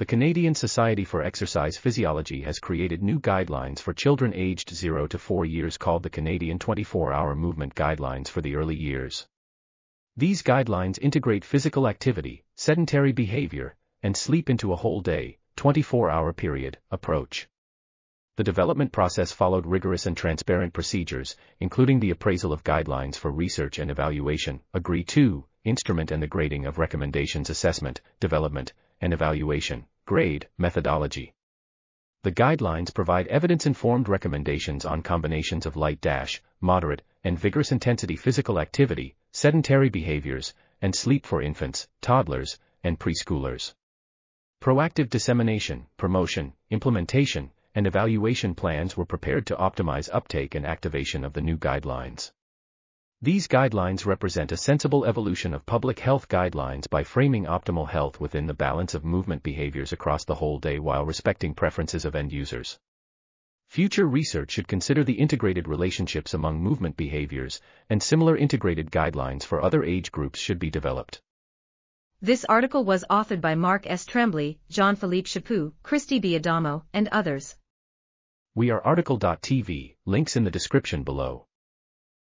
the Canadian Society for Exercise Physiology has created new guidelines for children aged 0 to 4 years called the Canadian 24-Hour Movement Guidelines for the Early Years. These guidelines integrate physical activity, sedentary behavior, and sleep into a whole day, 24-hour period, approach. The development process followed rigorous and transparent procedures, including the appraisal of guidelines for research and evaluation, AGREE II, instrument and the grading of recommendations assessment, development, and evaluation, grade, methodology. The guidelines provide evidence-informed recommendations on combinations of light dash, moderate, and vigorous intensity physical activity, sedentary behaviors, and sleep for infants, toddlers, and preschoolers. Proactive dissemination, promotion, implementation, and evaluation plans were prepared to optimize uptake and activation of the new guidelines. These guidelines represent a sensible evolution of public health guidelines by framing optimal health within the balance of movement behaviors across the whole day while respecting preferences of end users. Future research should consider the integrated relationships among movement behaviors, and similar integrated guidelines for other age groups should be developed. This article was authored by Mark S. Tremblay, Jean-Philippe Chaput, Kristi B. Adamo, and others. We are RTCL.TV, links in the description below.